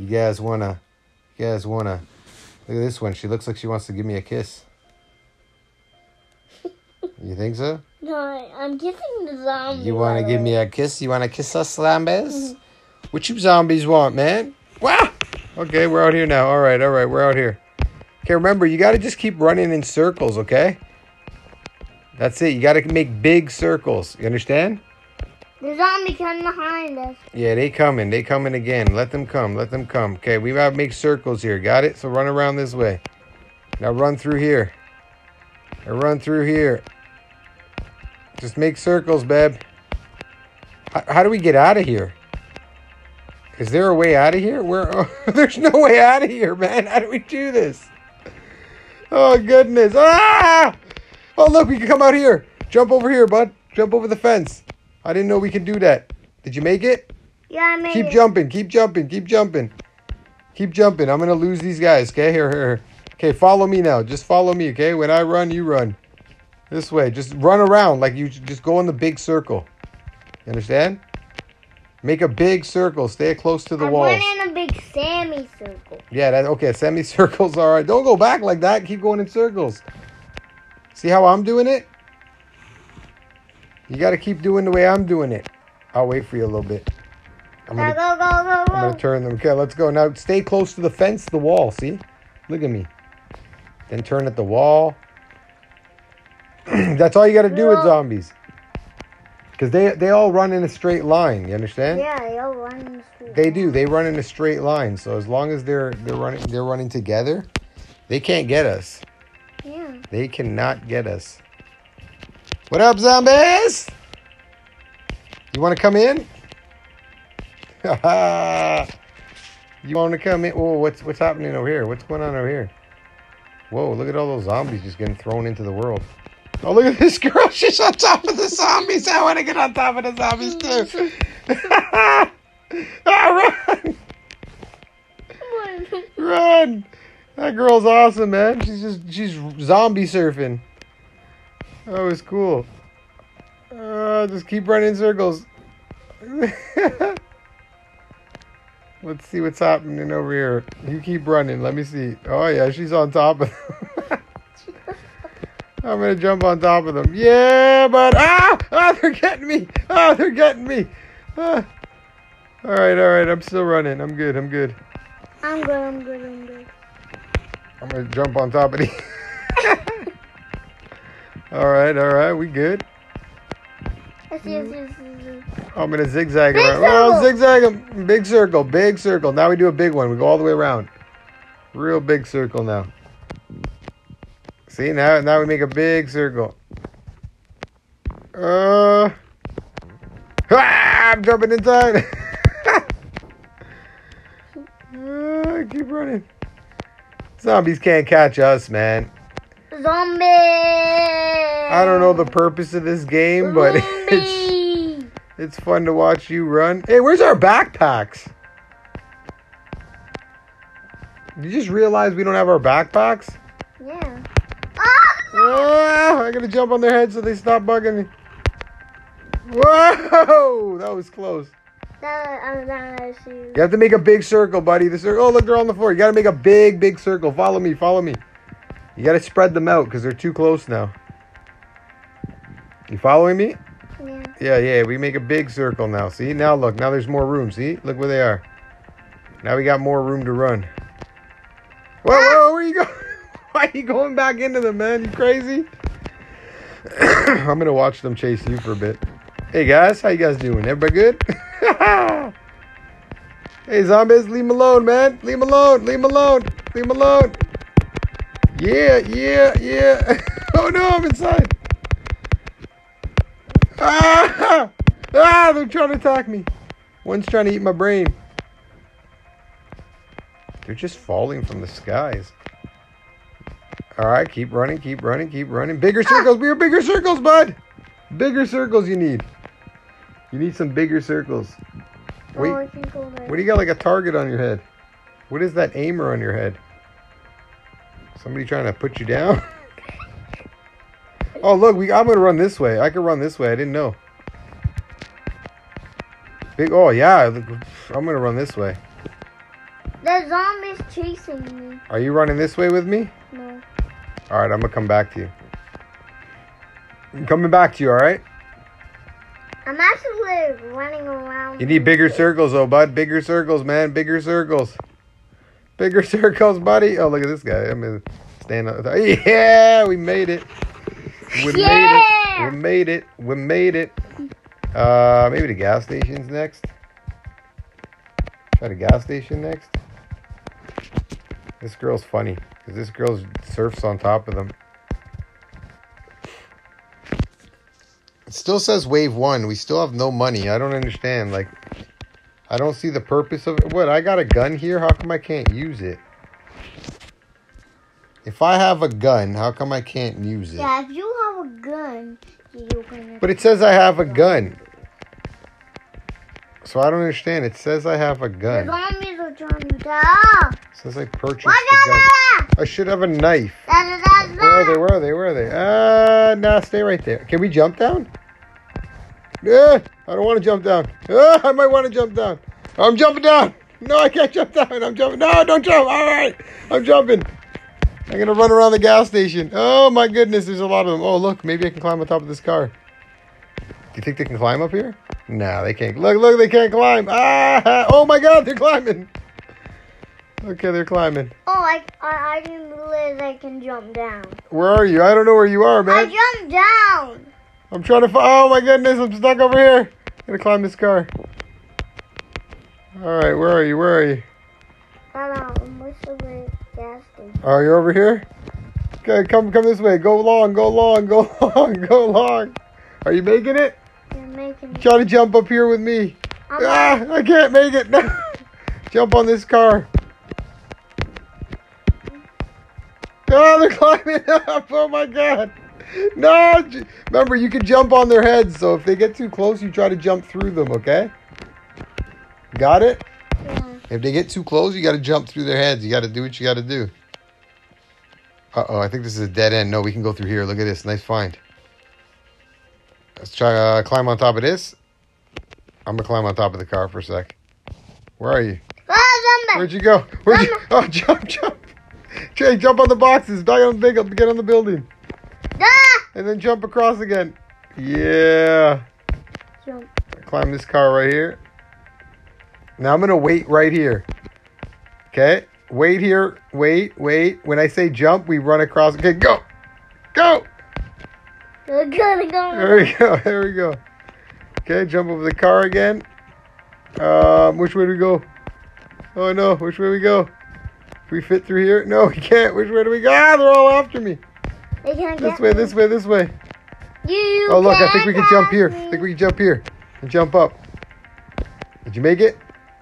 You guys wanna? You guys wanna? Look at this one. She looks like she wants to give me a kiss. You think so? No, I'm kissing the zombie. You want to give me a kiss? You want to kiss us, zombies? Mm-hmm. What you zombies want, man? Wow. Okay, we're out here now. All right, all right, we're out here. Okay, remember, you got to just keep running in circles, okay? That's it. You got to make big circles. You understand? The zombie coming behind us. Yeah, they coming. They coming again. Let them come. Let them come. Okay, we gotta make circles here. Got it? So run around this way. Now run through here. Now run through here. Just make circles, babe. How, how do we get out of here? Is there a way out of here? Where? Oh, there's no way out of here, man. How do we do this? Oh goodness! Ah! Oh look, we can come out here. Jump over here, bud. Jump over the fence. I didn't know we could do that. Did you make it? Yeah, I made Keep it. Keep jumping, keep jumping, keep jumping. Keep jumping. I'm gonna lose these guys. Okay, here, here. here. Okay, follow me now. Just follow me, okay? When I run, you run. This way. Just run around like you just go in the big circle. You understand? Make a big circle. Stay close to the I walls. went in a big Sammy circle. Yeah, that okay. Semicircles, all right. Don't go back like that. Keep going in circles. See how I'm doing it? You got to keep doing the way I'm doing it. I'll wait for you a little bit. I'm gonna, go, go, go, I'm gonna turn them. Okay, let's go. Now stay close to the fence, the wall. See? Look at me. Then turn at the wall. That's all you got to do with zombies. Because they they all run in a straight line. You understand? Yeah, they all run in the street. They do. They run in a straight line. So as long as they're they're running they're running together, they can't get us. Yeah. They cannot get us. What up, zombies? You want to come in? you want to come in? Whoa, what's what's happening over here? What's going on over here? Whoa, look at all those zombies just getting thrown into the world. Oh, look at this girl. She's on top of the zombies. I want to get on top of the zombies too. ah, run! Run! That girl's awesome, man. She's just she's zombie surfing. That was cool. Uh, just keep running circles. Let's see what's happening over here. You keep running. Let me see. Oh yeah, she's on top of. Them. I'm gonna jump on top of them. Yeah, but ah, ah, they're getting me. Ah, they're getting me. Ah. All right, all right. I'm still running. I'm good. I'm good. I'm good, I'm good, I'm good. I'm gonna jump on top of the. all right, all right, we good. I'm gonna zigzag Big around. Well, circle. zigzag. Big circle, big circle. Now we do a big one. We go all the way around. Real big circle now. See now, now we make a big circle. Uh, ah, I'm jumping inside. Ah, keep running. Zombies can't catch us, man. Zombie! I don't know the purpose of this game, but it's Zombie! it's fun to watch you run. Hey, where's our backpacks? Did you just realize we don't have our backpacks? Yeah. Ah! Ah, I gotta jump on their head so they stop bugging me. Whoa, that was close. That, I'm not gonna you. Have to make a big circle, buddy. The circle. Oh, look, they're on the floor. You gotta make a big, big circle. Follow me. Follow me. You gotta spread them out because they're too close now. You following me? Yeah. Yeah, yeah. We make a big circle now. See? Now look. Now there's more room. See? Look where they are. Now we got more room to run. Whoa, ah! whoa, where you going? Why are you going back into them, man? You crazy? I'm gonna watch them chase you for a bit. Hey guys, how you guys doing? Everybody good? hey zombies, leave him alone, man. Leave him alone. Leave him alone. Leave him alone. Yeah, yeah, yeah. oh no, I'm inside. Ah! Ah! They're trying to attack me. One's trying to eat my brain. They're just falling from the skies. All right, keep running, keep running, keep running. Bigger circles, We are bigger circles, bud. Bigger circles you need. You need some bigger circles. Oh, Wait, can what do you got like a target on your head? What is that aimer on your head? Somebody trying to put you down? oh, look, we, I'm going to run this way. I can run this way. I didn't know. Big, oh, yeah. I'm going to run this way. The zombies chasing me. Are you running this way with me? No. All right, I'm gonna come back to you. I'm coming back to you. All right. I'm actually running around. You need bigger circles, though, bud. Bigger circles, man. Bigger circles. Bigger circles, buddy. Oh, look at this guy. I'm gonna stand up. Yeah, we made it. We Yeah! made it. We made it. We made it. Uh, maybe the gas station's next. Try the gas station next. This girl's funny because this girl surfs on top of them. It still says wave one. We still have no money. I don't understand. Like, I don't see the purpose of it. What? I got a gun here. How come I can't use it? If I have a gun, how come I can't use it? Yeah, if you have a gun, you can. But it says I have a gun. So I don't understand. It says I have a gun. zombies are trying to. It says I purchased a gun. I should have a knife. Where are they? Where are they? Where are they? Uh, nah, stay right there. Can we jump down? Yeah, I don't want to jump down. Ah, I might want to jump down. I'm jumping down. No, I can't jump down. I'm jumping. No, don't jump. All right, I'm jumping. I'm gonna run around the gas station. Oh my goodness, there's a lot of them. Oh look, maybe I can climb on top of this car. Do you think they can climb up here? Nah, they can't. Look, look, they can't climb. Ah! Oh my God, they're climbing. Okay, they're climbing. Oh, I, I, I didn't realize I can jump down. Where are you? I don't know where you are, man. I jumped down. I'm trying to find. Oh my goodness, I'm stuck over here. I'm gonna climb this car. All right, where are you? Where are you? I don't. I'm the gas station. Oh, you're over here. Okay, come, come this way. Go long, go long, go long, go long. Are you making it? You're making me. Try to jump up here with me. I'm Ah, I can't make it. No. Jump on this car. Oh, they're climbing up. Oh my god. No. j- Remember, you can jump on their heads. So if they get too close, you try to jump through them. Okay. Got it. yeah. If they get too close, you got to jump through their heads. You got to do what you got to do. Uh oh, I think this is a dead end. No, we can go through here. Look at this. Nice find. Let's try to uh, climb on top of this. I'm going to climb on top of the car for a sec. Where are you? Zombie. Where'd you go? Where'd you? Oh, jump, jump. Jay, jump on the boxes. Back on the big, get on the building. And then jump across again. Yeah. Jump. Climb this car right here. Now I'm gonna wait right here. Okay? Wait here. Wait, wait. When I say jump, we run across. Okay, go! Go! We're gonna go. There we go. There we go. Okay, jump over the car again. Um, which way do we go? Oh no, which way we go? Can we fit through here? No, we can't. Which way do we go? Ah, they're all after me. They can't This get way, me. this way, this way. You Oh look, I think we can jump here. catch I think we can jump here and jump up. Did you make it?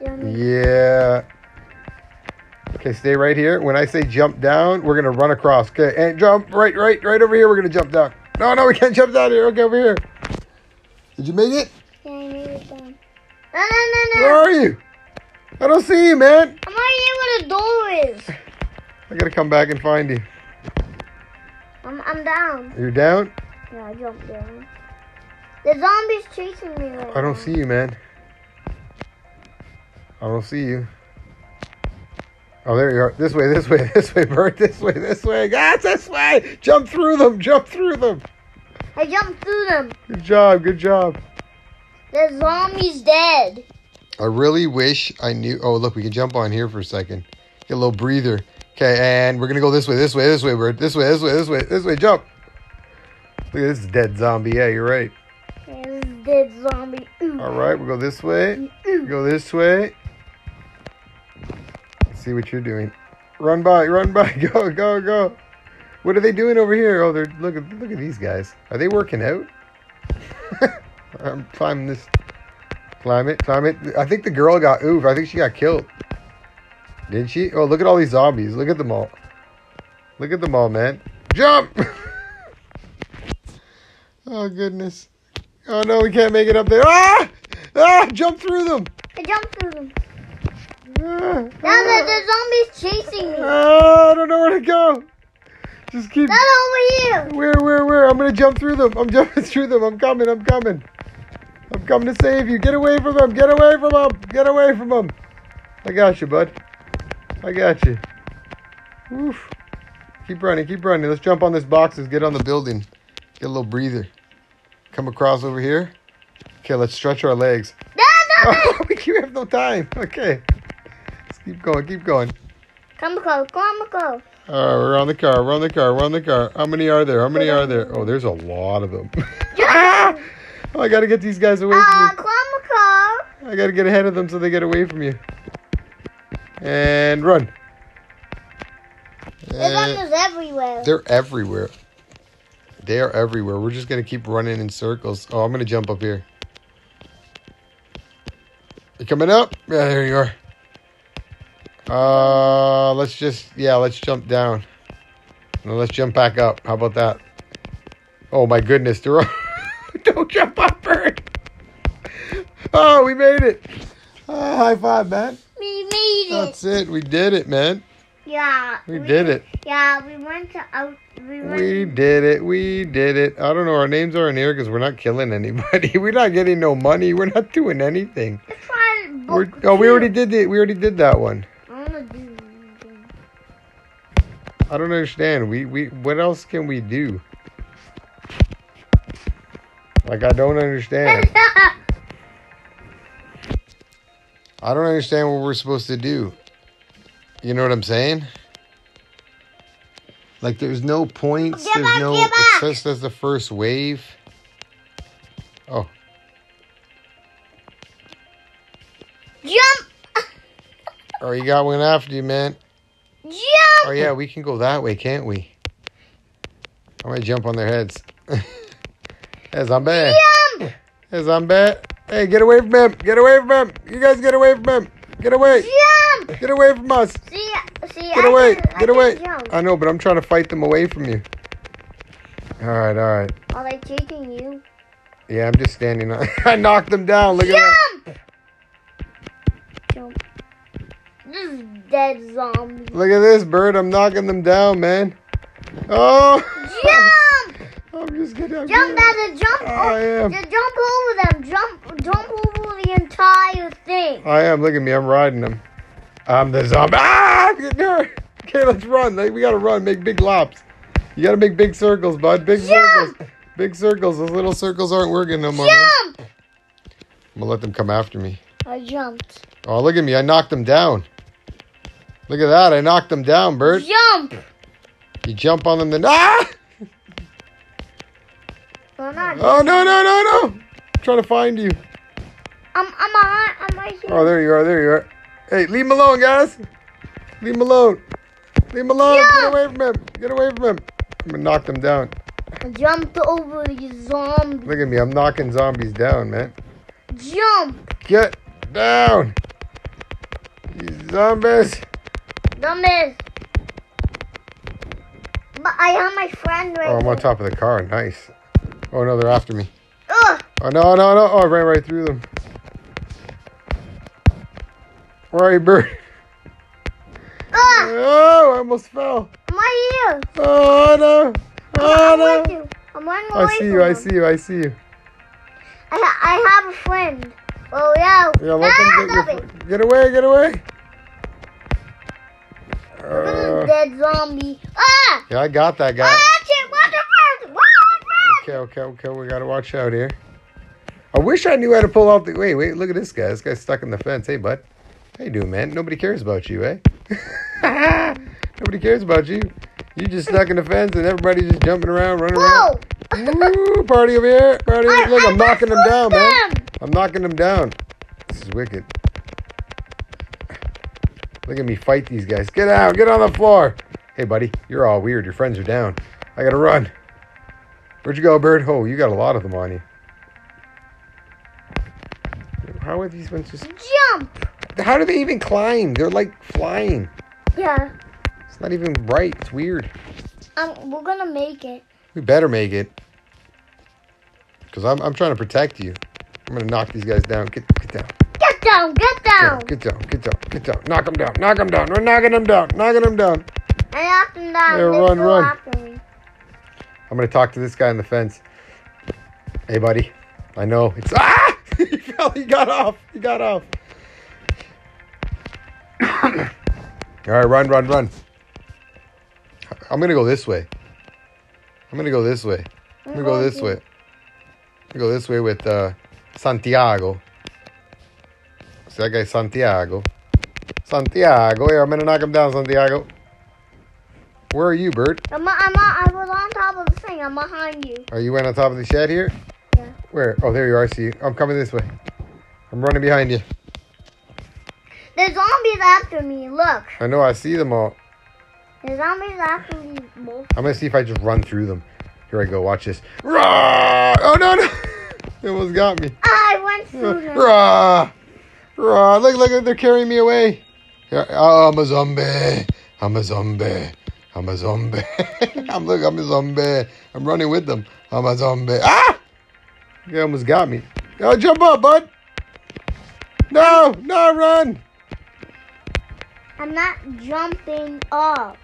Yeah. Okay, stay right here. When I say jump down, we're gonna run across. Okay, and jump right, right, right over here. We're gonna jump down. No, no, we can't jump down here. Okay, over here. Did you make it? Yeah, I made it down. No, no, no, Where no. are you? I don't see you, man. I'm right here where the door is. I gotta come back and find you. I'm, I'm down. You're down? Yeah, I jumped down. The zombie's chasing me right I don't now. see you, man. I don't see you. Oh, there you are. This way, this way, this way, Bert. This way, this way. Ah, this way. Jump through them. Jump through them. I jumped through them. Good job. Good job. The zombie's dead. I really wish I knew. Oh, look, we can jump on here for a second. Get a little breather. Okay, and we're gonna go this way, this way, this way, Bert. This way, this way, this way, this way. Jump. Look at this dead zombie. Yeah, you're right. A dead zombie. Ooh. All right, we'll go this way. Ooh. Go this way. Let's see what you're doing. Run by, run by, go, go, go. What are they doing over here? Oh, they're look at look at these guys. Are they working out? I'm climbing this. Climb it, climb it. I think the girl got oof. I think she got killed. Didn't she? Oh, look at all these zombies. Look at them all. Look at them all, man. Jump! oh goodness. Oh no, we can't make it up there. Ah! Ah! Jump through them. I jumped through them. Ah, Now the, the zombie's chasing me. ah, I don't know where to go. Just keep. Not over here. Where, where, where? I'm gonna jump through them. I'm jumping through them. I'm coming. I'm coming. I'm coming to save you. Get away from them. Get away from them. Get away from them. I got you, bud. I got you. Oof. Keep running, keep running. Let's jump on this box. Let's get on the building. Get a little breather. Come across over here. Okay, let's stretch our legs. No, no, Oh, we have no time. Okay. Let's keep going, keep going. Come close, come. All right, we're on the car. We're on the car. We're on the car. How many are there? How many are there? Oh, there's a lot of them. ah! Oh, I gotta get these guys away from Uh, you. come close. I gotta get ahead of them so they get away from you. And run. There's And onions everywhere. they're everywhere. They are everywhere. We're just gonna keep running in circles. Oh, I'm gonna jump up here. You coming up? Yeah, there you are. Uh, let's just yeah, let's jump down. No, let's jump back up. How about that? Oh my goodness, they're all... don't jump up, bird. Oh, we made it. Uh, high five, man. We made it. That's it. We did it, man. yeah. We did it. Yeah, we went to out. We went. We did it. We did it. I don't know. Our names aren't here because we're not killing anybody. We're not getting no money. We're not doing anything. We're, oh, we already did it. We already did that one. I do something. I don't understand. We we what else can we do? Like I don't understand. I don't understand what we're supposed to do. You know what I'm saying? Like there's no points. Get there's back, no. It says that's the first wave. Oh, Jump! oh, you got one after you, man. Jump! Oh yeah, we can go that way, can't we? I might jump on their heads. as I'm zombie. Jump! Hey, zombie. Hey, get away from him. Get away from him. You guys get away from him. Get away. Jump! Get away from us. See, see. Get I away. can- Get can away. Jump. I know, but I'm trying to fight them away from you. All right, all right. Are they taking you? Yeah, I'm just standing on. I knocked them down. Look at that. Jump! Jump. This is dead zombie. Look at this bird. I'm knocking them down, man. Oh. Jump! I'm just kidding. I'm Jump. Dada, jump! I am. Just jump over them. Jump, jump over the entire thing. I am. Look at me. I'm riding them. I'm the zombie. Ah! I'm getting hurt. Okay, let's run. We gotta run. Make big lops. You gotta make big circles, bud. Big Jump! circles. Big circles. Those little circles aren't working no more. man. Jump! I'm gonna let them come after me. I jumped. Oh, look at me. I knocked them down. Look at that. I knocked them down, Bert. Jump! You jump on them, then. Ah! Not. Oh, no, no, no, no. I'm trying to find you. I'm, I'm, on, I'm right here. Oh, there you are. There you are. Hey, leave him alone, guys. Leave him alone. Leave him alone. Get away from him. Get away from him. I'm gonna knock them down. I jumped over the zombie. Look at me. I'm knocking zombies down, man. Jump! Get down. You zombies. Dumbass. But I have my friend right Oh, I'm on top of the car. Nice. Oh, no, they're after me. Ugh! Oh, no, no, no. Oh, I ran right through them. Where are you, Bert? Ugh! Oh, I almost fell. I'm right here. Oh, no. Oh, I'm with you. I'm running away I see you. I see you. I see you. I, ha- I have a friend. Oh, yeah. Yeah, let Ah, them get, get away, get away. Look at this Uh, dead zombie. Ah! yeah, I got that guy. Watch it! Watch it first! Watch it Okay, okay, okay. We gotta watch out here. I wish I knew how to pull out the. Wait, wait. Look at this guy. This guy's stuck in the fence. Hey, bud. How you doing, man? Nobody cares about you, eh? Nobody cares about you. You just stuck in the fence and everybody's just jumping around, running Whoa! around. Woo, party over here. Party I- Look, I I'm knocking them down, flipped man. I'm knocking them down. This is wicked. Look at me fight these guys. Get out. Get on the floor. Hey, buddy. You're all weird. Your friends are down. I gotta run. Where'd you go, bird? Oh, you got a lot of them on you. How are these ones just. Jump! How do they even climb? They're like flying. Yeah. It's not even right. It's weird. Um, we're gonna make it. We better make it. Because I'm, I'm trying to protect you. I'm to knock these guys down. Get, get down. Get down! Get down! Get down. Get down. Get down. Knock them down. Knock them down. We're knocking them down. Knocking them down. I knocked him down. Yeah, run, run. I'm to talk to this guy on the fence. Hey, buddy. I know. It's. Ah! he fell. He got off. He got off. All right, run, run, run. I'm gonna go this way. I'm gonna go this way. I'm gonna go this way. I'm gonna go this way with uh, Santiago. See that guy, Santiago. Santiago, here, I'm gonna knock him down, Santiago. Where are you, Bert? I'm, I'm, I was on top of the thing. I'm behind you. Are you went on top of the shed here? Yeah. Where? Oh, there you are. I see you. I'm coming this way. I'm running behind you. There's zombies after me. Look. I know. I see them all. There's zombies after me. both. I'm gonna see if I just run through them. Here I go. Watch this. Rah! Oh no no! They almost got me. I went through them. Rah! Rah! Look look! They're carrying me away. Oh, I'm a zombie. I'm a zombie. I'm a zombie. I'm look. I'm a zombie. I'm running with them. I'm a zombie. Ah! They almost got me. Oh, jump up, bud. No, no, run. I'm not jumping up.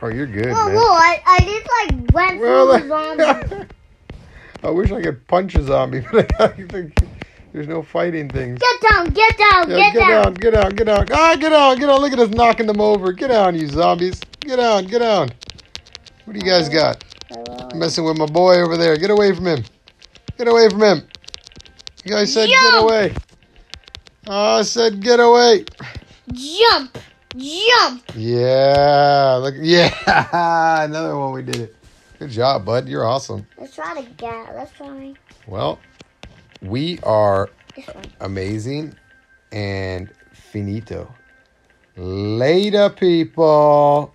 Oh, you're good, Whoa, man. whoa! I, I just like went Well, through the zombies. I wish I could punch a zombie, but I think there's no fighting things. Get down! Get down! Yeah, get, get down! down, get down, get down. Ah, get down, get down. Look at us knocking them over. Get down, you zombies. Get down, get down. What do you guys got? Messing with my boy over there. Get away from him. Get away from him. You guys said get away. Oh, I said get away. Jump! Jump! Yeah, look, yeah. Another one we did it. Good job, bud. You're awesome. Let's try to get. Let's try Well, we are amazing and finito. Later, people.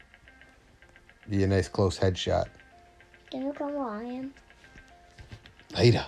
Be a nice close headshot. Can you come where I am? Later.